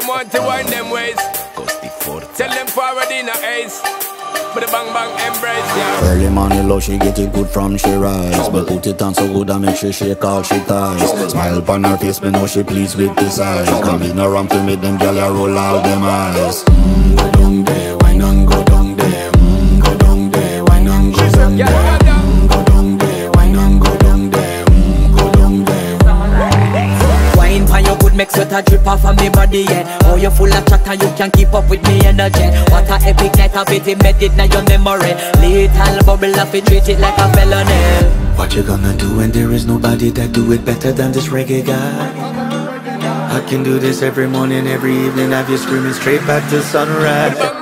them want to wind them ways. Tell them forward in a ace. But the bang bang embrace, yeah. Early morning love, she get it good from she rise But put it on so good I make she shake all she ties Smile upon her face, me know she pleased with this eyes Come in around to make them gyal a roll out them eyes mm, make sweat a drip off of me body, yeah. Oh, you full of chatter, you can't keep up with me energy. What a epic night of it, embedded now your memory. Little bubble up, it treat it like a felony. What you gonna do when there is nobody that do it better than this reggae guy? I can do this every morning, every evening, have you screaming straight back to sunrise